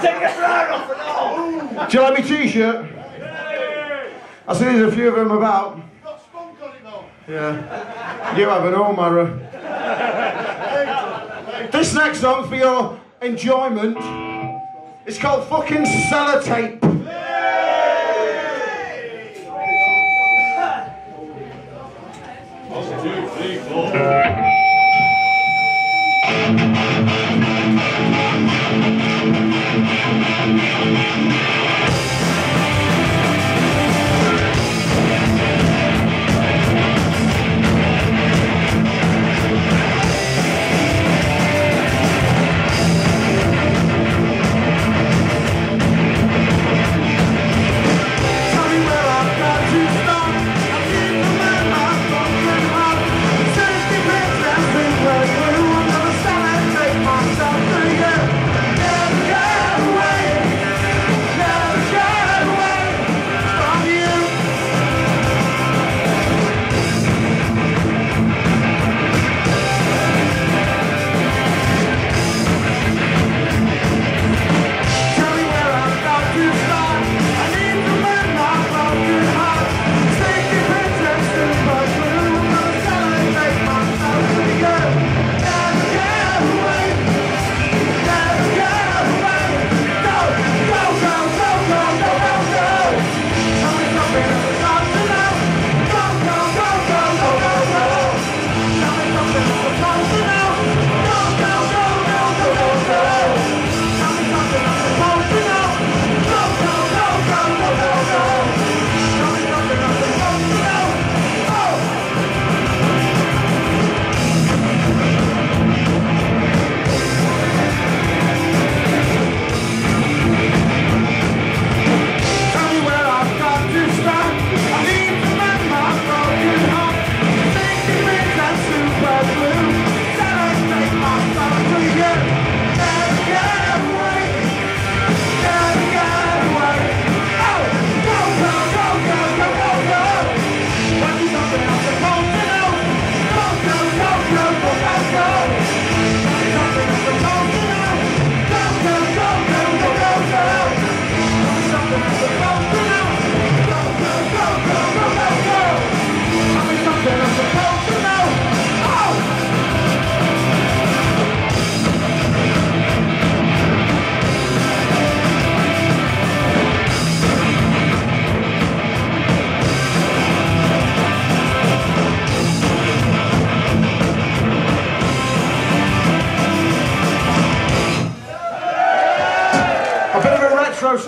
Take your flag off and all! Do you like my t-shirt? I see there's a few of them about. You've got spunk on it though. Yeah. You have an all, Mara. this next song for your enjoyment. It's called fucking sellotape.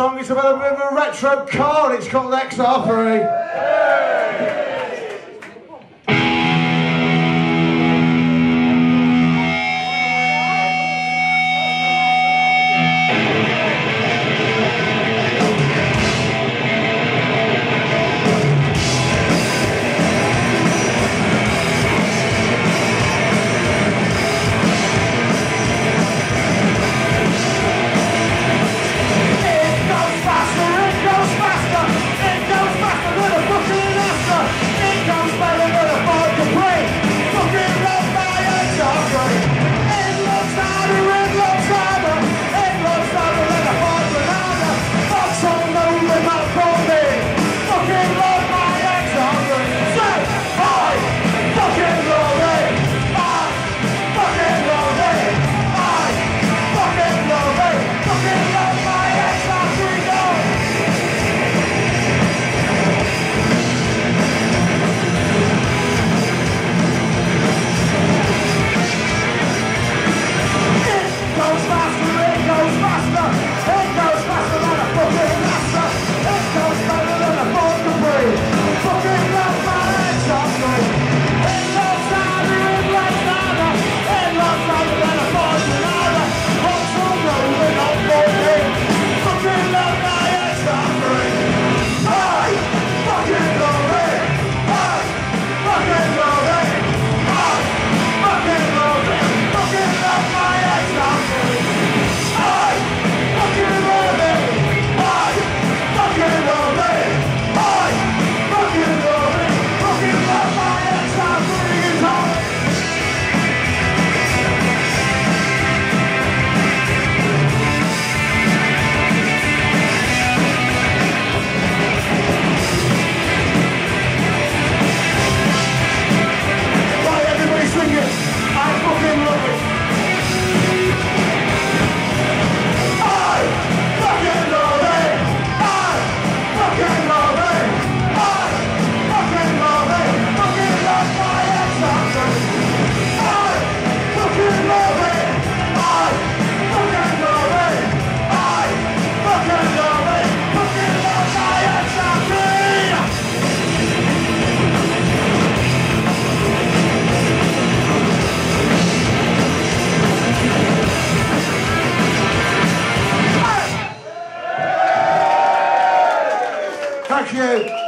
song is about a bit of a retro car and it's called X Armory. you.